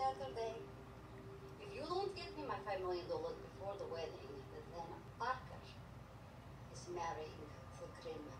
Saturday. If you don't get me my $5 million before the wedding, then Parker is marrying for Kramer.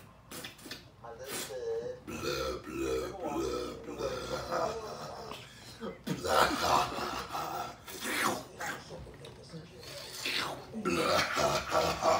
Blah, ha, ha, ha.